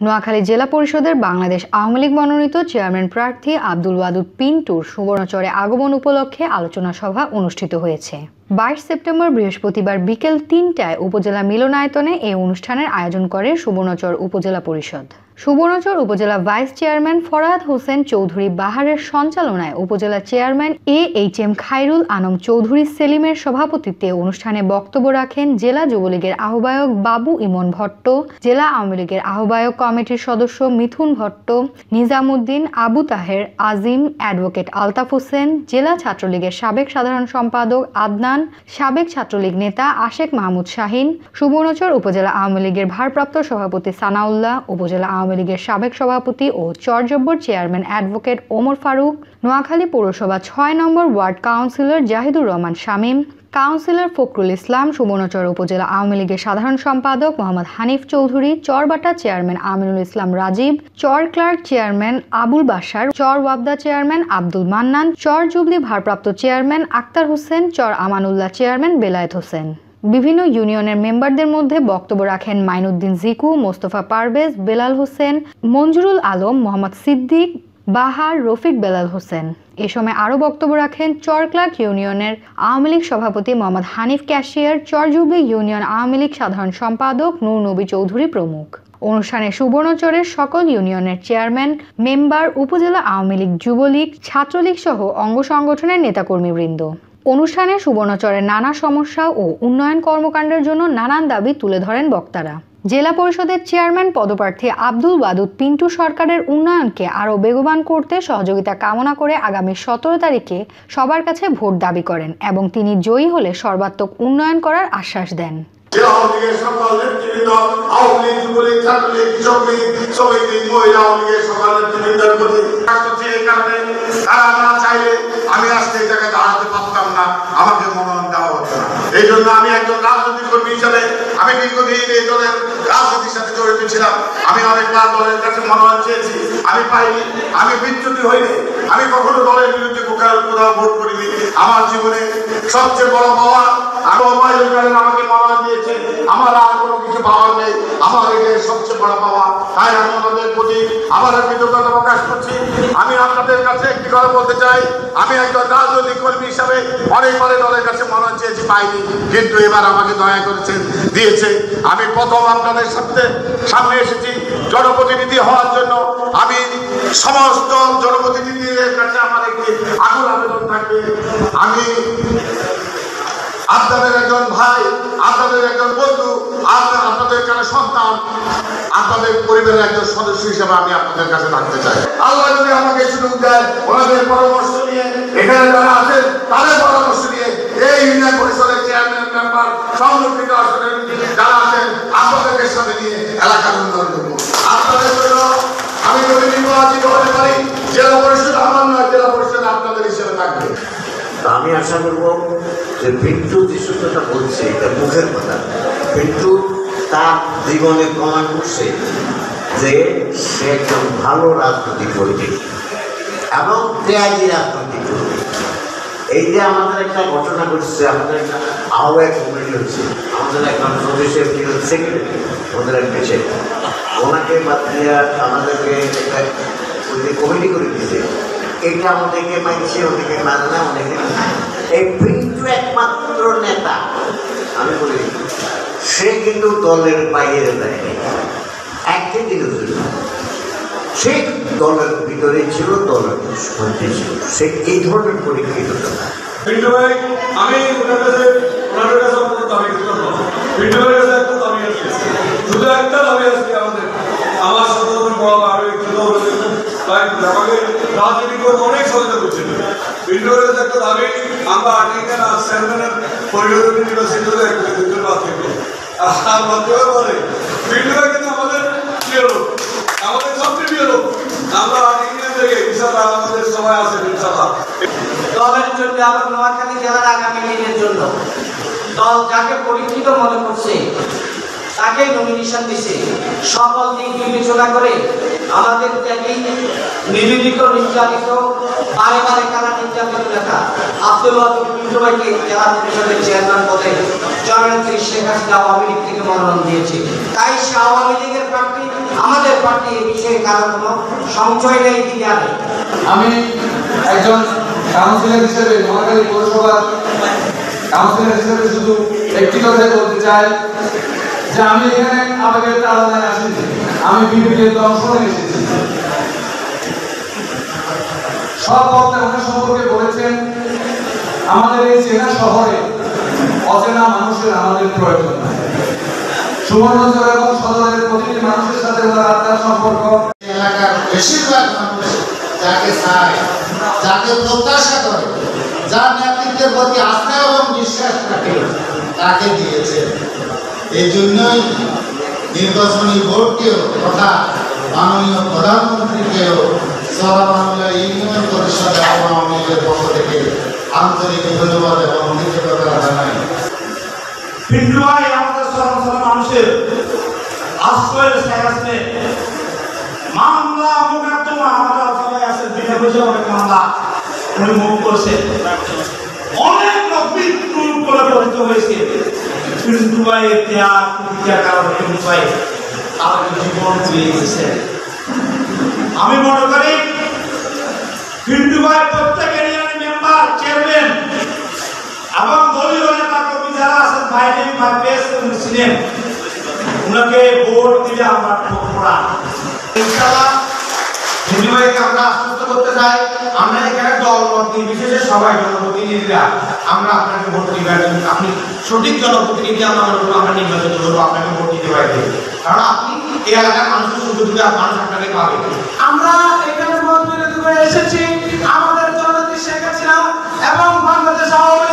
নোয়াখালী জেলা পরিষদের বাংলাদেশ আওয়ামী লীগ মনোনীত চেয়ারম্যান প্রার্থী আব্দুল ওয়াদুদ পিন্টুর সুবর্ণচরে আগমন উপলক্ষে আলোচনা সভা অনুষ্ঠিত হয়েছে। বাইশ সেপ্টেম্বর বৃহস্পতিবার বিকেল তিনটায় উপজেলা মিলনায়তনে এই অনুষ্ঠানের আয়োজন করে সুবর্ণচর উপজেলা পরিষদ। সুবর্ণচর উপজেলা ভাইস চেয়ারম্যান ফরাদ হোসেন চৌধুরী বাহারের সঞ্চালনায় উপজেলা chairman A H M Khairul আনম চৌধুরী সেলিমের সভাপতিত্বে অনুষ্ঠানে বক্তব্য রাখেন জেলা যুবলীগের আহ্বায়ক বাবু ইমন ভট্ট, জেলা আওয়ামী লীগের আহ্বায়ক কমিটির সদস্য মিথুন ভট্ট, নিজামুদ্দিন আবু তাহের, আজিম অ্যাডভোকেট আলতাফ হোসেন, জেলা ছাত্রলীগের সাবেক সাধারণ সম্পাদক আদনান সাবেক ছাত্রলীগ নেতা আশেক মাহমুদ শাহিন, সুবর্ণচর উপজেলা আওয়ামী লীগের ভারপ্রাপ্ত সভাপতি সানাউল্লাহ, উপজেলা আওয়ামী লীগের সাবেক সভাপতি ও চরজব্বর চেয়ারম্যান অ্যাডভোকেট ওমর ফারুক, নোয়াখালী পৌরসভা ছয় নম্বর ward councillor Jahidur Rahman Shamim councillor Fakhrul Islam, Subarnachar উপজেলা আওয়ামী লীগের সাধারণ সম্পাদক Mohammad Hanif Chowdhury, Charbata chairman Aminul Islam Rajib, Char Clark chairman Abul Basar Char Wabda chairman Abdul Mannan, Char Jubli ভারপ্রাপ্ত chairman Akhtar Hossain, Char Amanullah chairman Belayet Hossain. বিভিন্ন ইউনিয়নের মেম্বারদের মধ্যে বক্তব্য রাখেন মাইনুদ্দিন জিকু, মোস্তফা পারভেজ, বেলাল হোসেন, মঞ্জুরুল আলম, মোহাম্মদ সিদ্দিক, বাহার, রফিক বেলাল হোসেন। এ সময় আরও বক্তব্য রাখেন চরক্লাক ইউনিয়নের আওয়ামী লীগ সভাপতি মোহাম্মদ হানিফ ক্যাশিয়ার, চরজুবলি ইউনিয়ন আওয়ামী লীগ সাধারণ সম্পাদক নূর নবী চৌধুরী প্রমুখ। অনুষ্ঠানে সুবর্ণচরের সকল ইউনিয়নের চেয়ারম্যান, মেম্বার, উপজেলা আওয়ামী লীগ যুবলীগ, ছাত্রলীগ সহ অঙ্গ সংগঠনের নেতাকর্মীবৃন্দ। অনুষ্ঠানে সুবর্ণচরের নানা সমস্যা ও উন্নয়ন কর্মকাণ্ডের জন্য নানান দাবি তুলে ধরেন বক্তারা। জেলা পরিষদের চেয়ারম্যান পদপ্রার্থী আব্দুল ওয়াদুদ পিন্টু সরকারের উন্নয়নকে আরও বেগবান করতে সহযোগিতা কামনা করে আগামী সতেরো তারিখে সবার কাছে ভোট দাবি করেন এবং তিনি জয়ী হলে সর্বাত্মক উন্নয়ন করার আশ্বাস দেন। আমি এই জায়গায় দাঁড়াতে পারতাম না, আমাকে মনোনয়ন দেওয়া না। এই জন্য আমি একজন রাজনৈতিক কর্মী হিসাবে আমি দীর্ঘদিন এই দলের রাজনীতির সাথে জড়িত ছিলাম। আমি অনেকবার দলের কাছে মনোনয়ন চেয়েছি। আমি পাইনি। আমি বিচ্যুতি হইনি। আমি কখনো দলের বিরুদ্ধে কোথাও ভোট করিনি। আমার জীবনে সবচেয়ে বড় পাওয়া ওবায়দুল কালাম আমাকে মনোনয়ন দিয়েছে। আমার আর কোনো কিছু পাওয়ার নেই। আমার এটাই সবচেয়ে বড় পাওয়া তাই আমি ওনাদের প্রতি আবার কৃতজ্ঞতা প্রকাশ করছি। আমি আপনাদের কাছে একটি কথা বলতে চাই। আমি একজন রাজনৈতিক কর্মী হিসাবে অনেকবারে দলের কাছে মনোনয়ন চেয়েছি, পাইনি। কিন্তু এবার আমাকে দয়া করেছেন, দিয়েছে। আমি প্রথম আপনাদের সাথে সামনে এসেছি জনপ্রতিনিধি হওয়ার জন্য। আমি সমস্ত জনপ্রতিনিধিদের কাছে আমার একটি আগুন আবেদন থাকবে। আমি আপনাদের একজন ভাই, আপনাদের একজন বন্ধু, আপনার, আপনাদের কাছে সন্তান, আপনাদের পরিবারের একজন সদস্য হিসেবে আমি আপনাদের কাছে থাকতে চাই। আল্লাহ যদি আমাকে সুযোগ দেয় ওনাদের পরামর্শ নিয়ে, এখানে যারা আছেন, তাদের পরামর্শ নিয়ে এই ইউনিয়ন পরিষদের চেয়ারম্যান, মেম্বার সংরক্ষিত আসনের যারা আছেন আপনাদেরকে সাথে নিয়ে এলাকার উন্নয়ন করব। আপনাদের জন্য আমি যদি নির্বাচিত হতে পারি, জেলা পরিষদ আমার নয়, জেলা পরিষদ আপনাদের তা আমি আশা করব যে পিন্টু যে সূত্রটা বলছে, এটা মুখের কথা। পিন্টু তার জীবনে প্রমাণ করছে যে সে একজন ভালো রাজনৈতিক কর্মী এবং ত্যাগী রাজনৈতিক কর্মী। এই যে আমাদের একটা ঘটনা ঘটছে, আমাদের একটা আহ্বায়ক কমিটি হচ্ছে, আমাদের একজন প্রদেশের সেক্রেটারি আমাদের এক পেশে ওনাকে বাদ দিয়ে আমাদেরকে একটা কমিটি করে দিয়েছে। এটা আমাদেরকে মানছে, ওদেরকে মানে না ওদেরকে এই পিন্টু একমাত্র নেতা। আমি বলি, সে কিন্তু দলের বাইরে একটি দিনের জন্য সে দলের ভিতরে ছিল, দলের মধ্যে ছিল। সে এই ধরনের পরীক্ষিত না পিন্টু ভাই, আমি ওনার কাছে ওনার কাছে একটা দাবি আছে। আমাদের। আমার সচেতন বড় আরও একটু ভাই আমাকে অনেক সচেতন করছেন ভাইয়ের কাছে আমরা আর্টিকেল বলে পিন্টু কিন্তু আমাদের প্রিয় লোক, আমাদের সবচেয়ে প্রিয় আমরা আর্টিকেল থেকে ইনশাল্লাহ আমাদের সময় আছে ইনশাল্লাহ দলের জন্য এবং নোয়াখালী আগামী দিনের জন্য। দল যাকে পরিচিত মনে করছে তাকে নমিনেশন দিছে সকল দিক বিবেচনা করে আমাদের ত্যাগী নিবেদিত, নির্যাতিত, বারে বারে কারা নির্যাতিত নেতা? আব্দুল ভাইকে জেলা পরিষদের চেয়ারম্যান পদে জননেত্রী শেখ হাসিনা আওয়ামী লীগ থেকে মনোনয়ন দিয়েছে। তাই সে আওয়ামী লীগের প্রার্থী, আমাদের আপনি এই বিষয়ে কারও কোনো সংশয় নেই কি জানেন আমি একজন কাউন্সিলর হিসেবে নোয়াখালী পৌরসভার কাউন্সিলর হিসেবে শুধু একটি কথাই বলতে চাই যে আমি এখানে আবেগের তাড়নায় আসিনি। আমি বিবেকের দর্শনে এসেছি। সব বক্তা সম্পর্কে বলেছেন, আমাদের এই চেনা শহরে অচেনা মানুষের আমাদের প্রয়োজন সুবর্ণচর এবং সদরের প্রতিটি মানুষের সাথে ওনার আত্মার সম্পর্ক। এলাকার বেশিরভাগ মানুষ যাকে চায়, যাকে প্রত্যাশা করে, যার নেতৃত্বের প্রতি আস্থা এবং বিশ্বাস থাকে, তাকে দিয়েছে। এই নির্বাচনী বোর্ডকেও তথা মাননীয় প্রধানমন্ত্রীকেও সরাবাংলা ইউনিয়ন পরিষদ আওয়ামী লীগের পক্ষ থেকে আন্তরিক ধন্যবাদ এবং কৃতজ্ঞতা জানাই। আমাদের মামলা আছে অনেক অনেক লোক মৃত্যুর করে পরিচিত হয়েছে। পিন্টু ভাইয়ের ত্যাগ প্রতিজ্ঞার জীবন গেছে আমি মনে করি পিন্টু ভাই মেম্বার চেয়ারম্যান এবং দলীয় নেতা কর্মী যারা আছেন বাইরে বা বেশ ছিলেন ওনাকে ভোট দিলে আমরা হিন্দুভাইকে আমরা আশ্বস্ত করতে চাই, আমরা এখানে দল মত নির্বিশেষে সবাই জনপ্রতিনিধিরা আমরা আপনাকে ভোট দিতে পারি আপনি সঠিক জনপ্রতিনিধি আমাদের উপর আমরা নির্বাচিত করব আপনাকে ভোট দিতে পারি। কারণ আপনি এই এলাকার মানুষের সুযোগ দিলে মানুষ আপনাকে পাবে। আমরা এখানে ভোট এসেছি। আমাদের জনতি শেখ হাসিনা এবং বাংলাদেশ আওয়ামী